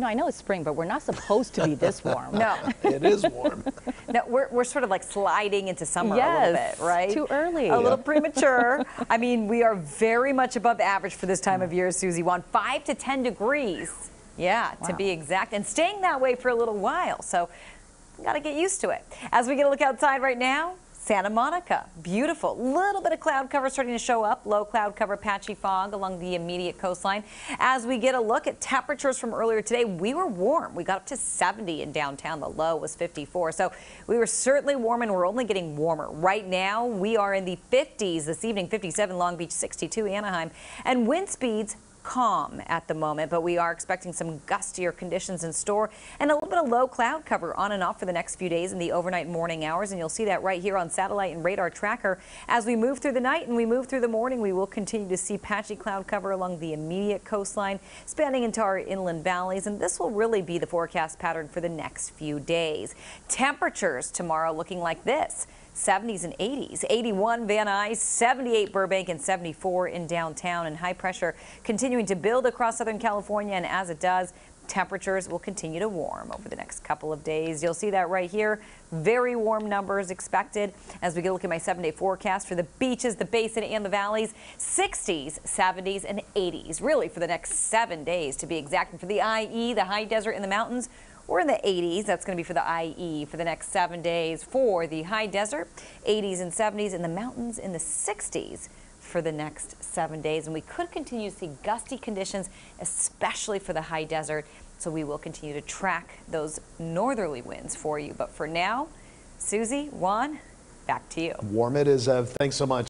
know, I know it's spring, but we're not supposed to be this warm. No, It is warm. no, we're, we're sort of like sliding into summer a little bit, right? too early. A little premature. I mean, we are very much above average for this time of year, Susie. One five to 10 degrees. Yeah, to be exact, and staying that way for a little while. So, got to get used to it. As we get a look outside right now, Santa Monica, beautiful. Little bit of cloud cover starting to show up. Low cloud cover, patchy fog along the immediate coastline. As we get a look at temperatures from earlier today, we were warm. We got up to 70 in downtown. The low was 54. So we were certainly warm and we're only getting warmer. Right now, we are in the 50s this evening, 57 Long Beach, 62 Anaheim, and wind speeds calm at the moment, but we are expecting some gustier conditions in store and a little bit of low cloud cover on and off for the next few days in the overnight morning hours. And you'll see that right here on satellite and radar tracker. As we move through the night and we move through the morning, we will continue to see patchy cloud cover along the immediate coastline, spanning into our inland valleys. And this will really be the forecast pattern for the next few days. Temperatures tomorrow looking like this. 70s and 80s. 81 Van Nuys, 78 Burbank, and 74 in downtown. And high pressure continuing to build across Southern California. And as it does, temperatures will continue to warm over the next couple of days. You'll see that right here. Very warm numbers expected as we get a look at my seven day forecast for the beaches, the basin, and the valleys. 60s, 70s, and 80s, really for the next seven days to be exact. And for the IE, the high desert in the mountains, we're in the 80s. That's going to be for the IE for the next seven days. For the high desert, 80s and 70s, and the mountains in the 60s for the next seven days. And we could continue to see gusty conditions, especially for the high desert. So we will continue to track those northerly winds for you. But for now, Susie, Juan, back to you. Warm it is, Ev. Thanks so much.